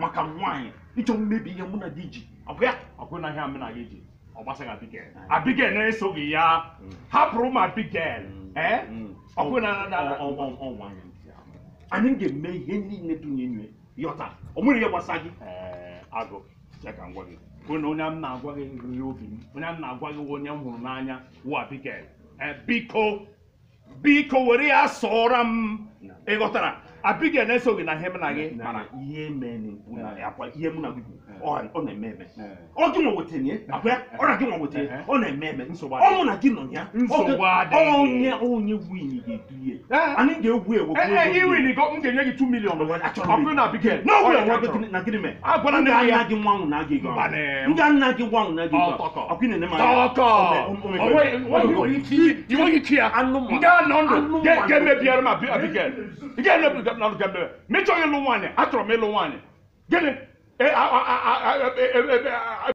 maka nwanyị ịchọ mmebi ihe mụ na di ji ya na na ji mm. mm. mm. Eh? na ya hapụrụ ma Abigail ee na anyị ga-eme ihe niile dunye nne yọta o nwere ihe gbasa gị eh, na onye m na-agwa gị obi m onye m na-agwa gị onye m hụrụ n'anya wụ eh, biko biko were ya sọọra m ịghọtara apige na esoghị na ihe m na gị mana ihe eme na ebu eh. na akwa ihe mụ na gị bụ eh. ọ na-eme eme eh. ọ gị nwa wetenye akwa ya ọ na gị nwa wetenye ọ na-eme eme ọ mụ na gị nọ ya nsogbu adịghị onye onye win ga-edu ihe anyị ga-egwu ewu iwin gọ m ga-enye gị 2 million ọkụ na apige na ọgwụ ya na gịnị me agwara ndị ahịa gị nwanwụ na gị gọ ndị nna gị nwanwụ na gị gọ ọkụ na-eme anya ọkọ iwe gị chi ya ndị anọ ndụ ga-emebiara m apige ga-emebiga dam n'alu gɛmɛ mi tɔ ye lu wani a tɔrɔ a a a a